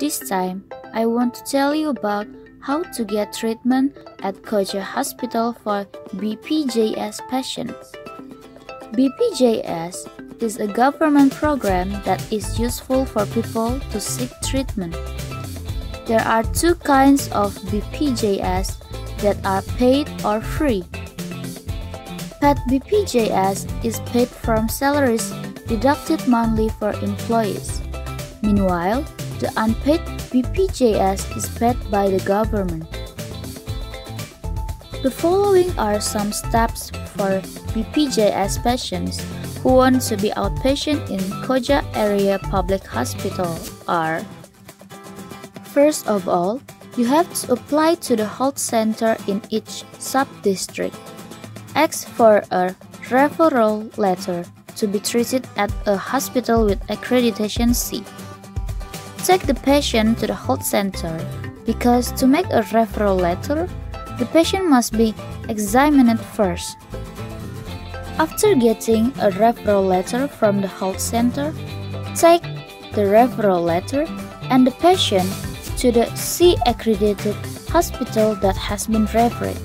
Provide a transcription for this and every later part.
This time, I want to tell you about how to get treatment at Koja Hospital for BPJS patients. BPJS is a government program that is useful for people to seek treatment. There are two kinds of BPJS that are paid or free. Paid BPJS is paid from salaries deducted monthly for employees. Meanwhile, the unpaid BPJS is paid by the government. The following are some steps for BPJS patients who want to be outpatient in Koja Area Public Hospital are First of all, you have to apply to the health center in each sub-district. Ask for a referral letter to be treated at a hospital with accreditation C. Take the patient to the health center because to make a referral letter, the patient must be examined first. After getting a referral letter from the health center, take the referral letter and the patient to the C accredited hospital that has been referred.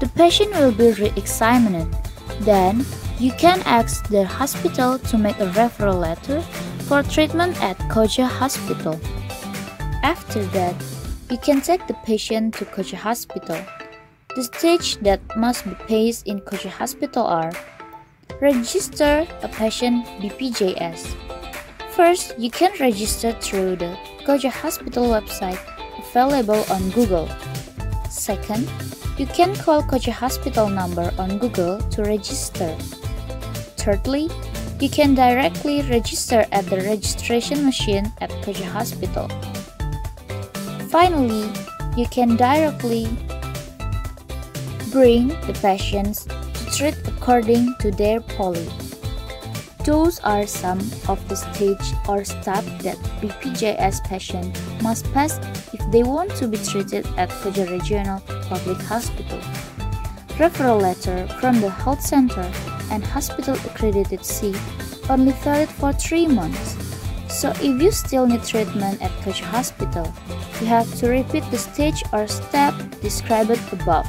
The patient will be re examined. Then, you can ask the hospital to make a referral letter for treatment at Koja Hospital. After that, you can take the patient to Koja Hospital. The stage that must be paced in Koja Hospital are Register a patient BPJS. First, you can register through the Koja Hospital website available on Google. Second, you can call Koja Hospital number on Google to register. Thirdly, you can directly register at the registration machine at Koja Hospital. Finally, you can directly bring the patients to treat according to their poly. Those are some of the stage or step that BPJS patient must pass if they want to be treated at Koja Regional Public Hospital. Referral letter from the health center and hospital accredited C only valid for 3 months. So if you still need treatment at Koja Hospital, you have to repeat the stage or step described above.